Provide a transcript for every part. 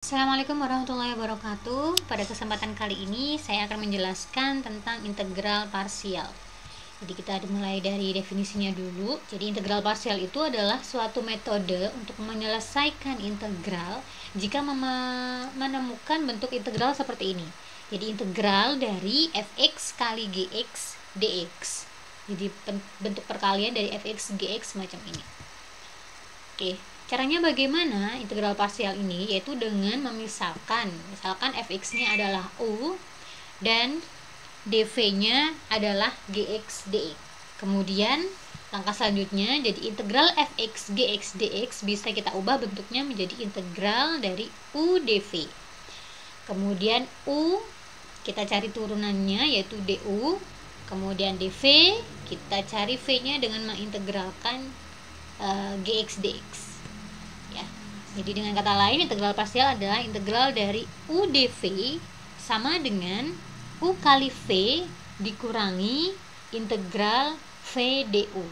Assalamualaikum warahmatullahi wabarakatuh. Pada kesempatan kali ini saya akan menjelaskan tentang integral parsial. Jadi kita mulai dari definisinya dulu. Jadi integral parsial itu adalah suatu metode untuk menyelesaikan integral jika menemukan bentuk integral seperti ini. Jadi integral dari fx kali gx dx. Jadi bentuk perkalian dari fx gx semacam ini. Oke, Caranya bagaimana integral parsial ini? Yaitu dengan memisahkan, misalkan fx-nya adalah u dan dv-nya adalah gx dx. Kemudian langkah selanjutnya jadi integral fx gx dx bisa kita ubah bentuknya menjadi integral dari u dv. Kemudian u kita cari turunannya yaitu du. Kemudian dv kita cari v-nya dengan mengintegralkan uh, gx dx jadi dengan kata lain integral parsial adalah integral dari u dv sama dengan u kali v dikurangi integral v du.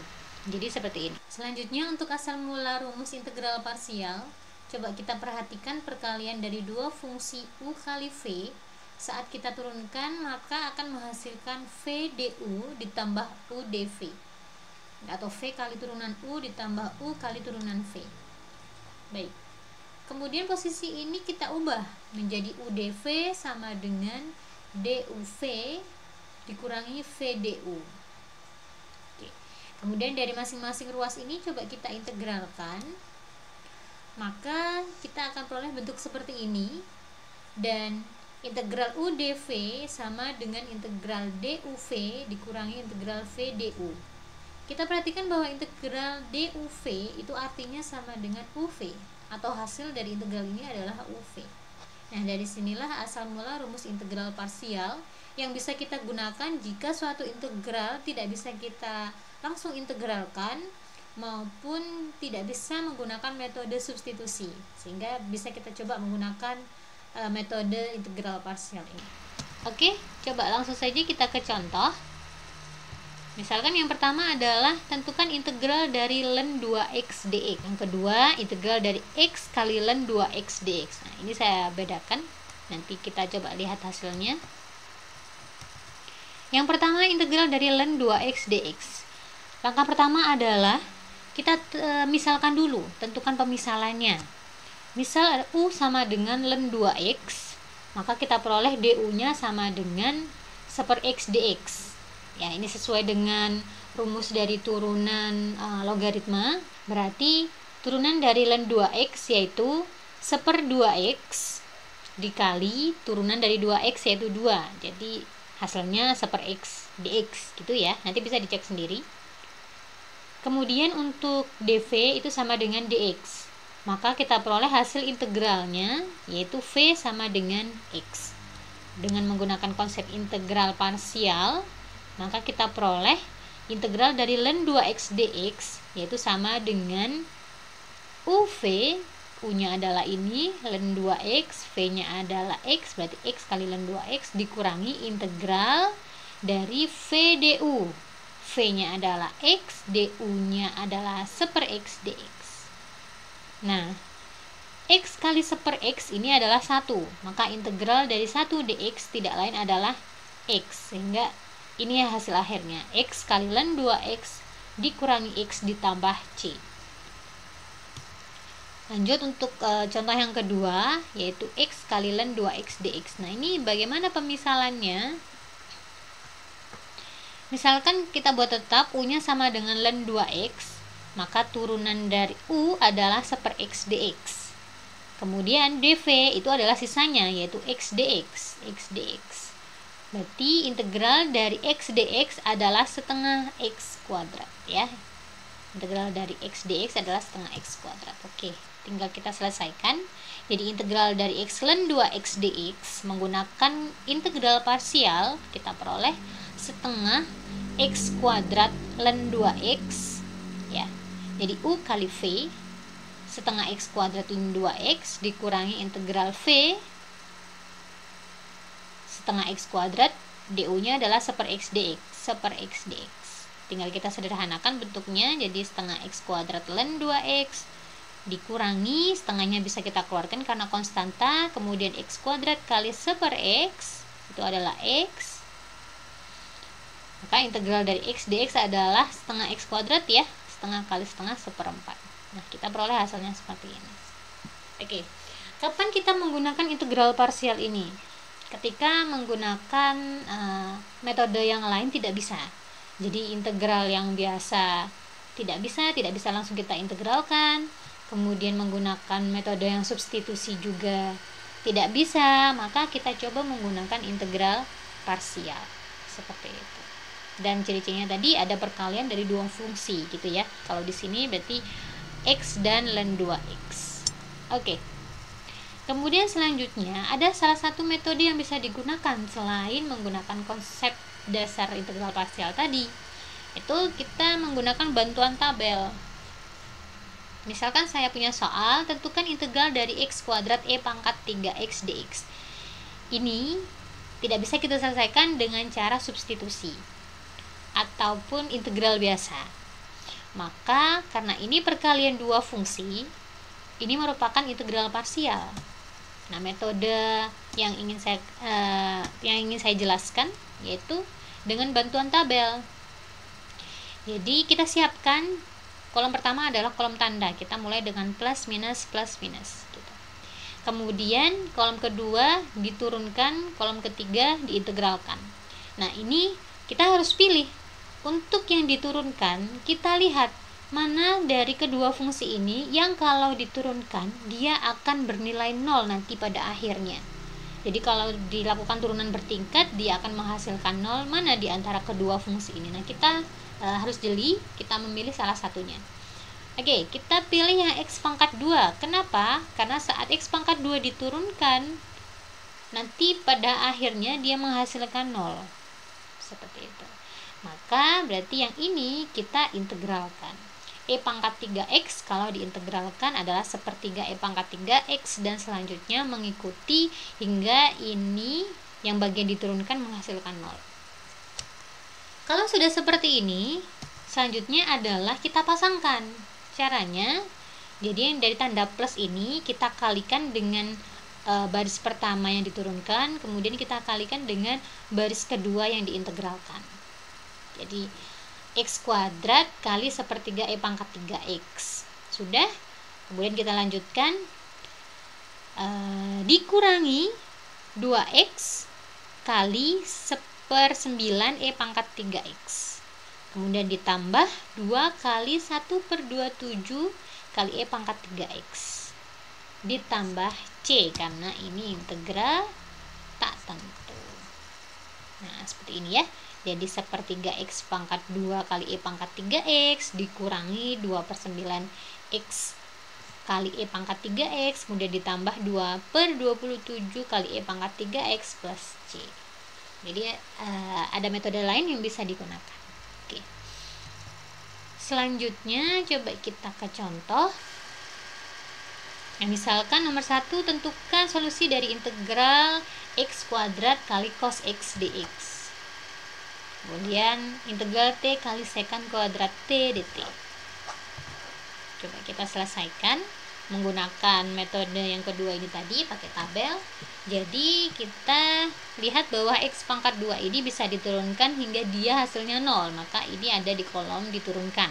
Jadi seperti ini. Selanjutnya untuk asal mula rumus integral parsial, coba kita perhatikan perkalian dari dua fungsi u kali v saat kita turunkan maka akan menghasilkan v du ditambah u dv atau v kali turunan u ditambah u kali turunan v. Baik. Kemudian posisi ini kita ubah menjadi UDV sama dengan DUV dikurangi VDU. Oke. Kemudian dari masing-masing ruas ini coba kita integralkan. Maka kita akan peroleh bentuk seperti ini dan integral UDV sama dengan integral DUV dikurangi integral VDU. Kita perhatikan bahwa integral DUV itu artinya sama dengan UV atau hasil dari integral ini adalah UV. Nah, dari sinilah asal mula rumus integral parsial yang bisa kita gunakan jika suatu integral tidak bisa kita langsung integralkan maupun tidak bisa menggunakan metode substitusi. Sehingga bisa kita coba menggunakan e, metode integral parsial ini. Oke, coba langsung saja kita ke contoh. Misalkan yang pertama adalah tentukan integral dari len 2x dx. Yang kedua, integral dari x kali len 2x dx. Nah, ini saya bedakan. Nanti kita coba lihat hasilnya. Yang pertama, integral dari len 2x dx. Langkah pertama adalah kita e, misalkan dulu, tentukan pemisalannya. Misal u sama dengan len 2x, maka kita peroleh du-nya sama dengan 1 x dx ya ini sesuai dengan rumus dari turunan uh, logaritma. Berarti turunan dari len 2x yaitu seper 2x dikali turunan dari 2x yaitu 2 jadi hasilnya seper x dx gitu ya. Nanti bisa dicek sendiri. Kemudian untuk dv itu sama dengan dx. Maka kita peroleh hasil integralnya yaitu v sama dengan x. Dengan menggunakan konsep integral parsial maka kita peroleh integral dari len 2x dx yaitu sama dengan UV U-nya adalah ini len 2x, V-nya adalah x, berarti x kali len 2x dikurangi integral dari VDU. V-nya adalah x, DU-nya adalah seper x dx. Nah, x kali seper x ini adalah 1, maka integral dari 1 dx tidak lain adalah x, sehingga ini ya hasil akhirnya. X kali len 2X dikurangi X ditambah C. Lanjut untuk e, contoh yang kedua, yaitu X kali len 2X dx. Nah, ini bagaimana pemisalannya? Misalkan kita buat tetap U-nya sama dengan len 2X, maka turunan dari U adalah seper X dx. Kemudian dv itu adalah sisanya, yaitu X dx. X dx. Berarti integral dari x dx adalah setengah x kuadrat ya. Integral dari x dx adalah setengah x kuadrat. Oke, tinggal kita selesaikan. Jadi integral dari x len 2x dx menggunakan integral parsial kita peroleh setengah x kuadrat len 2x ya. Jadi u kali v setengah x kuadrat len 2x dikurangi integral v setengah x kuadrat du nya adalah seper x dx seper x dx. Tinggal kita sederhanakan bentuknya jadi setengah x kuadrat len 2x dikurangi setengahnya bisa kita keluarkan karena konstanta kemudian x kuadrat kali 1 per x itu adalah x. Maka integral dari x dx adalah setengah x kuadrat ya setengah kali setengah seperempat nah kita peroleh hasilnya seperti ini. Oke kapan kita menggunakan integral parsial ini ketika menggunakan uh, metode yang lain tidak bisa jadi integral yang biasa tidak bisa tidak bisa langsung kita integralkan kemudian menggunakan metode yang substitusi juga tidak bisa, maka kita coba menggunakan integral parsial seperti itu. Dan ciri-cirinya tadi ada perkalian dari dua fungsi gitu ya. Kalau di sini berarti x dan ln 2x. Oke. Kemudian selanjutnya ada salah satu metode yang bisa digunakan selain menggunakan konsep dasar integral parsial tadi. Itu kita menggunakan bantuan tabel. Misalkan saya punya soal, tentukan integral dari x kuadrat e pangkat 3x dx. Ini tidak bisa kita selesaikan dengan cara substitusi ataupun integral biasa. Maka karena ini perkalian dua fungsi, ini merupakan integral parsial. Nah, metode yang ingin saya uh, yang ingin saya jelaskan yaitu dengan bantuan tabel. Jadi kita siapkan kolom pertama adalah kolom tanda kita mulai dengan plus minus plus minus gitu. kemudian kolom kedua diturunkan kolom ketiga diintegralkan nah ini kita harus pilih untuk yang diturunkan kita lihat mana dari kedua fungsi ini yang kalau diturunkan dia akan bernilai nol nanti pada akhirnya. Jadi kalau dilakukan turunan bertingkat dia akan menghasilkan nol. Mana di antara kedua fungsi ini? Nah kita e, harus jeli kita memilih salah satunya. Oke kita pilih yang x pangkat 2 kenapa? Karena saat x pangkat 2 diturunkan nanti pada akhirnya dia menghasilkan 0 seperti itu. Maka berarti yang ini kita integralkan E pangkat 3X kalau diintegralkan adalah sepertiga E pangkat 3X dan selanjutnya mengikuti hingga ini yang bagian diturunkan menghasilkan 0 kalau sudah seperti ini, selanjutnya adalah kita pasangkan. Caranya, jadi yang dari tanda plus ini kita kalikan dengan e, baris pertama yang diturunkan, kemudian kita kalikan dengan baris kedua yang diintegralkan. Jadi, x kuadrat kali sepertiga e pangkat 3x. Sudah? Kemudian kita lanjutkan. E, dikurangi 2x kali per 9 E pangkat 3X kemudian ditambah 2 kali 1 per 27 kali E pangkat 3X ditambah C karena ini integral tak tentu. Nah seperti ini ya jadi sepertiga X pangkat 2 kali E pangkat 3X dikurangi 2 per 9 X kali E pangkat 3X kemudian ditambah 2 per 27 kali E pangkat 3X plus C. Jadi uh, ada metode lain yang bisa digunakan. Oke. Selanjutnya coba kita ke contoh. Nah, misalkan nomor satu tentukan solusi dari integral x kuadrat kali cos x dx. Kemudian integral t kali secant kuadrat t dt. Coba kita selesaikan menggunakan metode yang kedua ini tadi pakai tabel. Jadi kita lihat bahwa x pangkat 2 ini bisa diturunkan hingga dia hasilnya 0 maka ini ada di kolom diturunkan.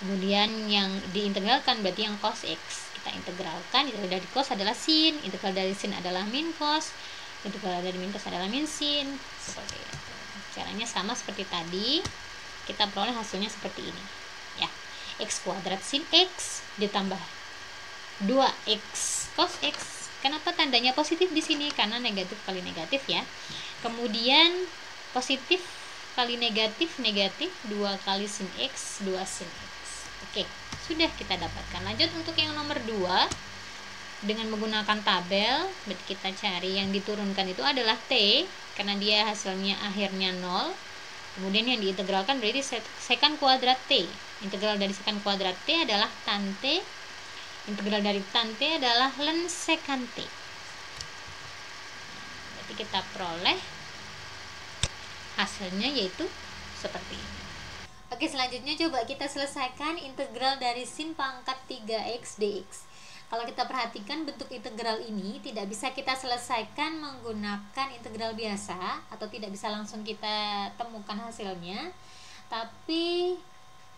Kemudian yang diintegralkan berarti yang cos x. Kita integralkan integral dari cos adalah sin integral dari sin adalah min cos integral dari min cos adalah min sin. Seperti caranya sama seperti tadi. Kita peroleh hasilnya seperti ini. Ya. X kuadrat sin x ditambah 2x cos x. Kenapa tandanya positif di sini? Karena negatif kali negatif ya. Kemudian positif kali negatif negatif 2 kali sin x 2 sin x. Oke sudah kita dapatkan. Lanjut untuk yang nomor 2 dengan menggunakan tabel kita cari yang diturunkan itu adalah t karena dia hasilnya akhirnya 0 kemudian yang diintegralkan berarti secant kuadrat t. Integral dari secant kuadrat t adalah tan t integral dari tan t adalah len secant t. Berarti kita peroleh hasilnya yaitu seperti ini. Oke, selanjutnya coba kita selesaikan integral dari sin pangkat 3x dx. Kalau kita perhatikan bentuk integral ini tidak bisa kita selesaikan menggunakan integral biasa atau tidak bisa langsung kita temukan hasilnya. Tapi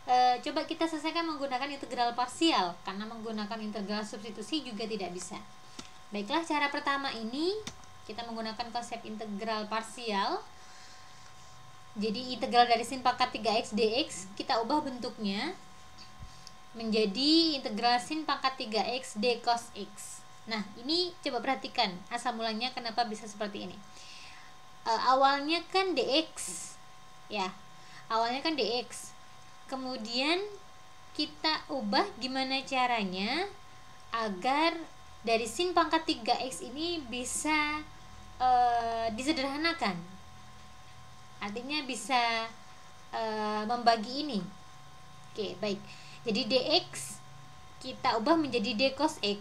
e, coba kita selesaikan menggunakan integral parsial karena menggunakan integral substitusi juga tidak bisa. Baiklah, cara pertama ini kita menggunakan konsep integral parsial jadi integral dari sin pangkat 3x dx kita ubah bentuknya menjadi integral sin pangkat 3x d cos x. Nah ini coba perhatikan asal mulanya kenapa bisa seperti ini. E, awalnya kan dx ya. Awalnya kan dx kemudian kita ubah gimana caranya agar dari sin pangkat 3x ini bisa e, disederhanakan. Artinya bisa e, membagi ini. Oke baik jadi dx kita ubah menjadi d cos x.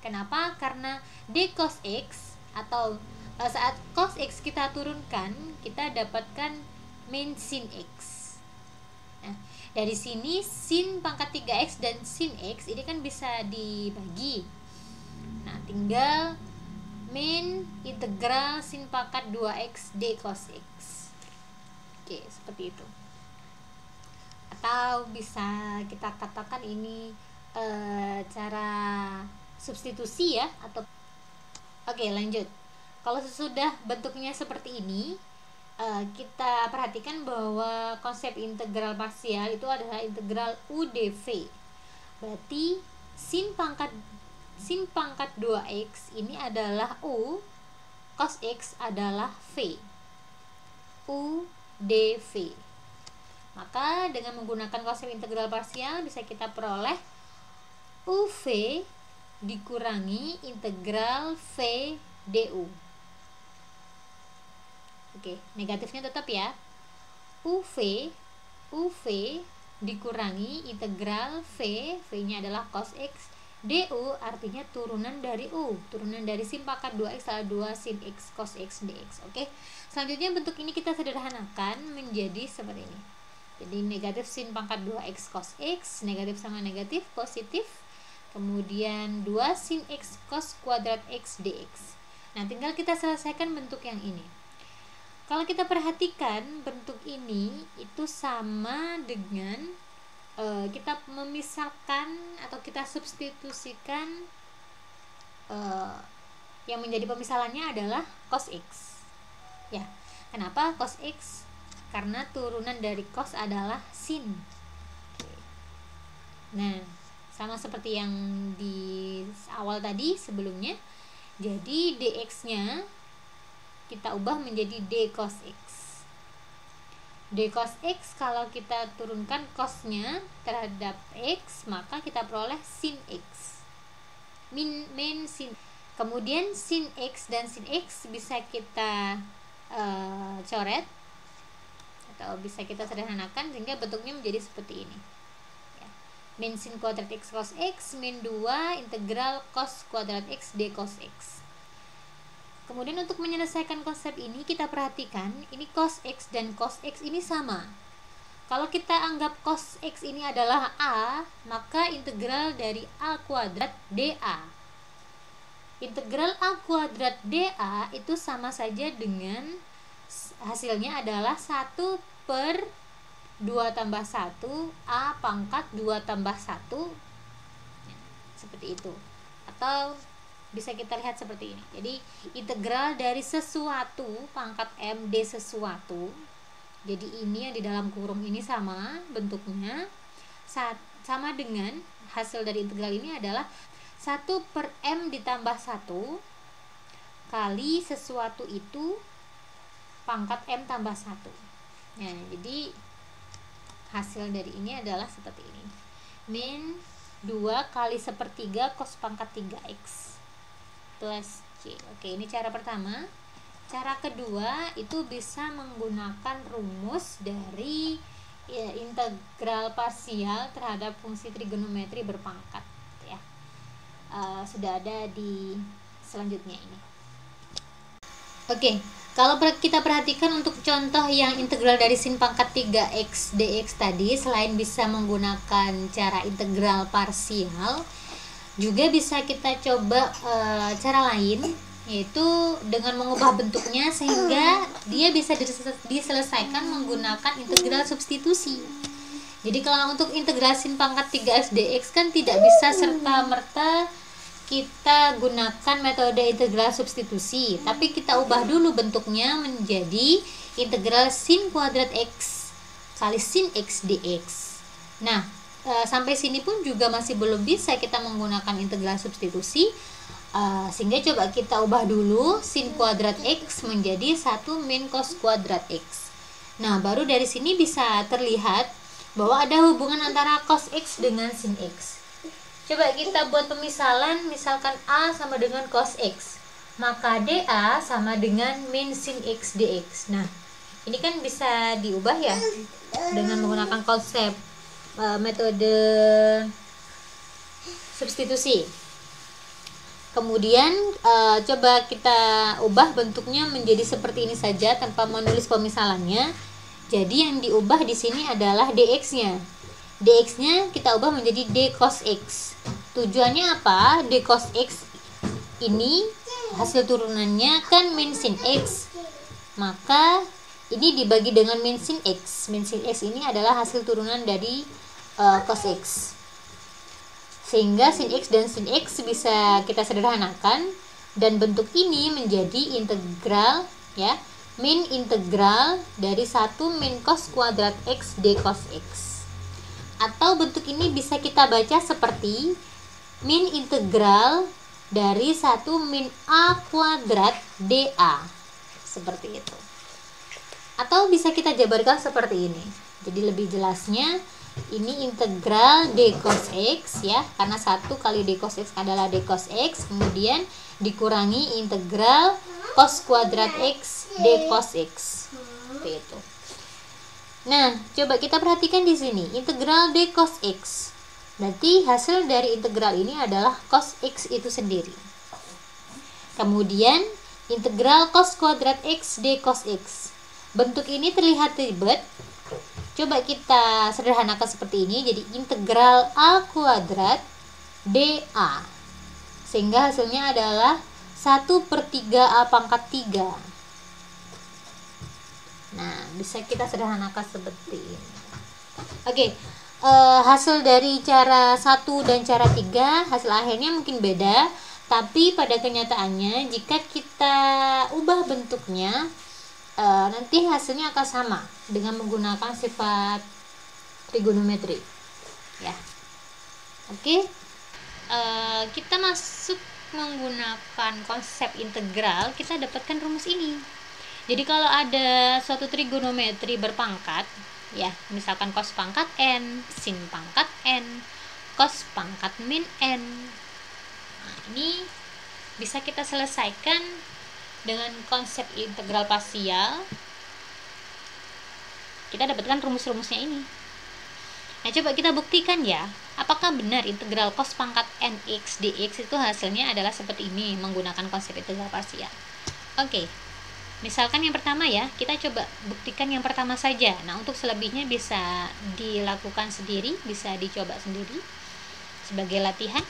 Kenapa? Karena d cos x atau e, saat cos x kita turunkan kita dapatkan min sin x. Nah dari sini sin pangkat 3x dan sin x ini kan bisa dibagi. Nah tinggal min integral sin pangkat 2x d cos x. Oke, seperti itu. Atau bisa kita katakan ini e, cara substitusi ya atau Oke, lanjut. Kalau sesudah bentuknya seperti ini, e, kita perhatikan bahwa konsep integral parsial itu adalah integral UdV. Berarti sin pangkat sin pangkat 2x ini adalah U, cos x adalah V. U dv maka dengan menggunakan konsep integral parsial bisa kita peroleh UV dikurangi integral V du oke negatifnya tetap ya. UV UV dikurangi integral V V nya adalah cos X DU artinya turunan dari U turunan dari sin pangkat 2X adalah 2 sin X cos X dx. Oke selanjutnya bentuk ini kita sederhanakan menjadi seperti ini jadi negatif sin pangkat 2X cos X negatif sama negatif positif. Kemudian 2 sin X cos kuadrat X dx. Nah tinggal kita selesaikan bentuk yang ini. Kalau kita perhatikan bentuk ini itu sama dengan uh, kita memisahkan atau kita substitusikan uh, yang menjadi pemisahannya adalah cos x. Ya kenapa cos x karena turunan dari cos adalah sin. Nah sama seperti yang di awal tadi sebelumnya jadi dx nya kita ubah menjadi d cos x. d cos x kalau kita turunkan cosnya terhadap x maka kita peroleh sin x. Min min sin. Kemudian sin x dan sin x bisa kita uh, coret atau bisa kita sederhanakan sehingga bentuknya menjadi seperti ini ya. min sin kuadrat x cos x min 2 integral cos kuadrat x d cos x Kemudian untuk menyelesaikan konsep ini kita perhatikan ini cos x dan cos x ini sama. Kalau kita anggap cos x ini adalah A, maka integral dari A kuadrat dA. Integral A kuadrat dA itu sama saja dengan hasilnya adalah 1 per 2 tambah 1 A pangkat 2 tambah 1 seperti itu. Atau bisa kita lihat seperti ini. Jadi integral dari sesuatu pangkat m d sesuatu. Jadi ini yang di dalam kurung ini sama bentuknya. Sama dengan hasil dari integral ini adalah 1 per m ditambah 1 kali sesuatu itu pangkat m tambah 1 nah jadi hasil dari ini adalah seperti ini. Min 2 kali sepertiga cos pangkat 3x plus C. Oke ini cara pertama. Cara kedua itu bisa menggunakan rumus dari ya, integral parsial terhadap fungsi trigonometri berpangkat ya. Uh, sudah ada di selanjutnya ini Oke, kalau kita perhatikan untuk contoh yang integral dari sin pangkat 3x dx tadi, selain bisa menggunakan cara integral parsial, juga bisa kita coba e, cara lain, yaitu dengan mengubah bentuknya sehingga dia bisa diselesaikan menggunakan integral substitusi. Jadi kalau untuk integral sin pangkat 3x dx kan tidak bisa serta-merta kita gunakan metode integral substitusi. Tapi kita ubah dulu bentuknya menjadi integral sin kuadrat x kali sin x dx. Nah e, sampai sini pun juga masih belum bisa kita menggunakan integral substitusi. E, sehingga coba kita ubah dulu sin kuadrat x menjadi 1 min cos kuadrat x. Nah baru dari sini bisa terlihat bahwa ada hubungan antara cos x dengan sin x Coba kita buat pemisalan, misalkan A sama dengan cos X. Maka DA sama dengan min sin X dx. Nah, ini kan bisa diubah ya dengan menggunakan konsep uh, metode substitusi. Kemudian uh, coba kita ubah bentuknya menjadi seperti ini saja tanpa menulis pemisalannya. Jadi yang diubah di sini adalah dx-nya dx nya kita ubah menjadi d cos x. Tujuannya apa? D cos x ini hasil turunannya kan min sin x. Maka ini dibagi dengan min sin x. Min sin x ini adalah hasil turunan dari uh, cos x. Sehingga sin x dan sin x bisa kita sederhanakan dan bentuk ini menjadi integral ya. Min integral dari 1 min cos kuadrat x d cos x atau bentuk ini bisa kita baca seperti min integral dari 1 min a kuadrat dA. Seperti itu. Atau bisa kita jabarkan seperti ini. Jadi lebih jelasnya ini integral d cos x ya. Karena 1 kali d cos x adalah d cos x. Kemudian dikurangi integral cos kuadrat x d cos x. Seperti itu Nah, coba kita perhatikan di sini, integral d cos x. Berarti hasil dari integral ini adalah cos x itu sendiri. Kemudian, integral cos kuadrat x d cos x. Bentuk ini terlihat ribet. Coba kita sederhanakan seperti ini, jadi integral a kuadrat dA. Sehingga hasilnya adalah 1 per 3a pangkat 3 Nah, bisa kita sederhanakan seperti ini. Oke, uh, hasil dari cara satu dan cara tiga hasil akhirnya mungkin beda, tapi pada kenyataannya jika kita ubah bentuknya, uh, nanti hasilnya akan sama dengan menggunakan sifat trigonometri. Ya, oke. Uh, kita masuk menggunakan konsep integral, kita dapatkan rumus ini jadi kalau ada suatu trigonometri berpangkat, ya, misalkan cos pangkat n, sin pangkat n, cos pangkat min n. Nah, ini bisa kita selesaikan dengan konsep integral parsial. Kita dapatkan rumus-rumusnya ini. Nah, coba kita buktikan ya, apakah benar integral cos pangkat nx dx itu hasilnya adalah seperti ini menggunakan konsep integral parsial. Oke. Okay misalkan yang pertama ya kita coba buktikan yang pertama saja. Nah untuk selebihnya bisa dilakukan sendiri bisa dicoba sendiri sebagai latihan.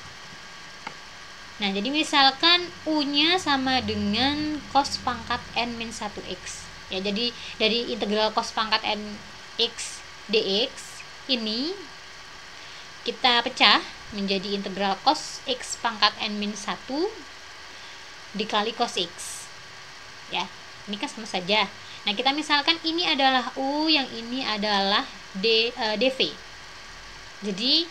Nah jadi misalkan u nya sama dengan cos pangkat n min 1x ya jadi dari integral cos pangkat n x dx ini kita pecah menjadi integral cos x pangkat n min 1 dikali cos x. Ya ini kan sama saja. Nah kita misalkan ini adalah U yang ini adalah D, uh, eh, DV jadi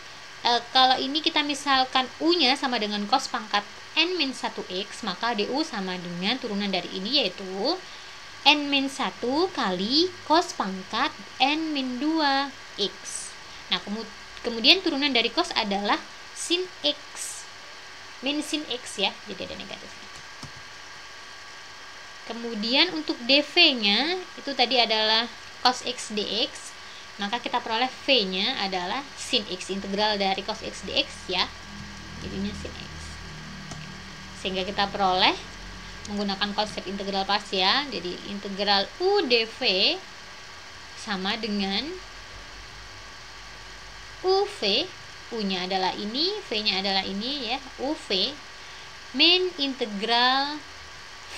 uh, kalau ini kita misalkan U nya sama dengan cos pangkat N-1x maka DU sama dengan turunan dari ini yaitu N-1 kali cos pangkat N-2x nah kemudian turunan dari cos adalah sin X. Min sin X ya jadi ada negatifnya kemudian untuk dv nya itu tadi adalah cos x dx. Maka kita peroleh v nya adalah sin x integral dari cos x dx ya. Jadinya sin x. Sehingga kita peroleh menggunakan konsep integral parsial jadi integral u dv sama dengan uv u nya adalah ini v nya adalah ini ya. Uv min integral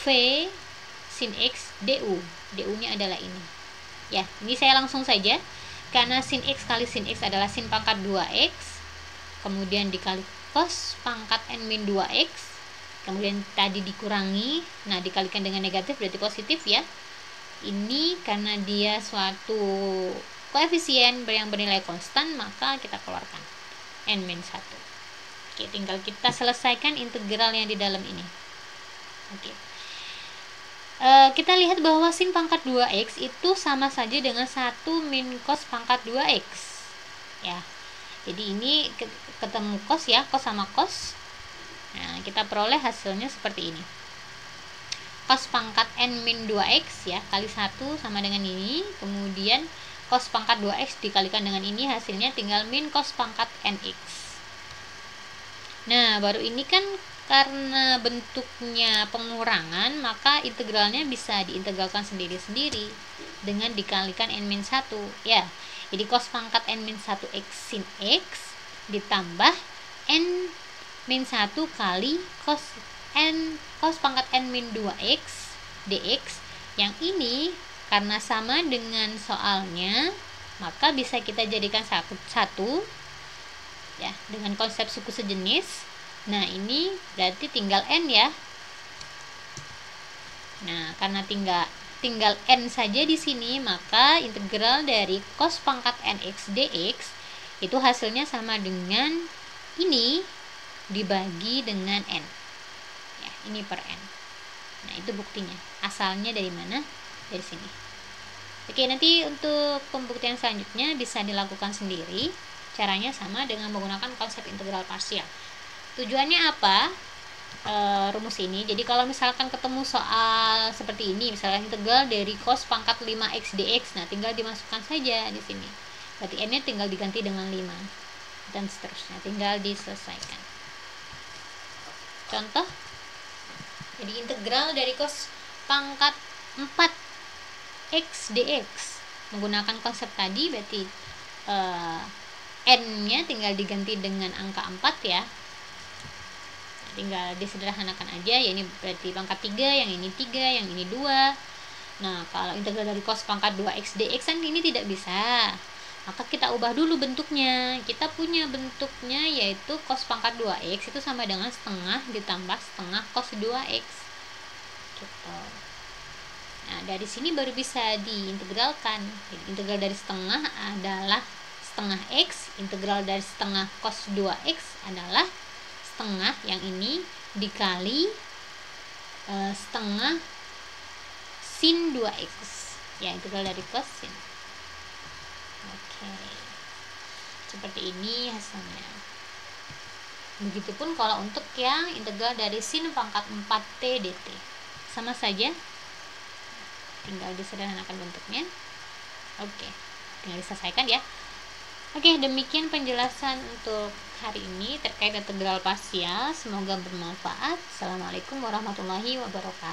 v sin x du. Du nya adalah ini. Ya ini saya langsung saja. Karena sin x kali sin x adalah sin pangkat 2x kemudian dikali cos pangkat n min 2x kemudian tadi dikurangi. Nah dikalikan dengan negatif berarti positif ya. Ini karena dia suatu koefisien yang bernilai konstan maka kita keluarkan n min 1 oke tinggal kita selesaikan integral yang di dalam ini. Oke e, kita lihat bahwa sin pangkat 2x itu sama saja dengan 1 min cos pangkat 2x ya jadi ini ketemu cos ya cos sama cos Nah, kita peroleh hasilnya seperti ini. Cos pangkat n min 2x ya, kali 1 sama dengan ini. Kemudian cos pangkat 2x dikalikan dengan ini, hasilnya tinggal min cos pangkat nx. Nah, baru ini kan karena bentuknya pengurangan, maka integralnya bisa diintegralkan sendiri-sendiri dengan dikalikan n min 1 ya. Jadi cos pangkat n min 1x sin x ditambah n min 1 kali cos n cos pangkat n min 2x dx yang ini karena sama dengan soalnya maka bisa kita jadikan satu, satu ya dengan konsep suku sejenis. Nah ini berarti tinggal n ya. Nah karena tinggal tinggal n saja di sini maka integral dari cos pangkat nx dx itu hasilnya sama dengan ini dibagi dengan n. Ya ini per n. Nah itu buktinya. Asalnya dari mana? Dari sini. Oke nanti untuk pembuktian selanjutnya bisa dilakukan sendiri caranya sama dengan menggunakan konsep integral parsial. Tujuannya apa? E, rumus ini. Jadi kalau misalkan ketemu soal seperti ini misalkan integral dari cos pangkat 5x dx nah tinggal dimasukkan saja di sini. Berarti n nya tinggal diganti dengan 5 dan seterusnya. Tinggal diselesaikan. Contoh? Jadi integral dari cos pangkat 4 x dx. Menggunakan konsep tadi berarti uh, n nya tinggal diganti dengan angka 4 ya. Tinggal disederhanakan aja ya ini berarti pangkat 3 yang ini 3 yang ini 2 nah kalau integral dari cos pangkat 2x dx kan ini tidak bisa. Maka kita ubah dulu bentuknya. Kita punya bentuknya yaitu cos pangkat 2x itu sama dengan setengah ditambah setengah cos 2x gitu. Nah dari sini baru bisa diintegralkan. Integral dari setengah adalah setengah x integral dari setengah cos 2x adalah setengah yang ini dikali uh, setengah sin 2x ya integral dari cos sin Oke. Seperti ini hasilnya. Begitupun kalau untuk yang integral dari sin pangkat 4t dt. Sama saja. Tinggal disederhanakan bentuknya. Oke. Tinggal diselesaikan ya. Oke, demikian penjelasan untuk hari ini terkait integral parsial. Semoga bermanfaat. Assalamualaikum warahmatullahi wabarakatuh.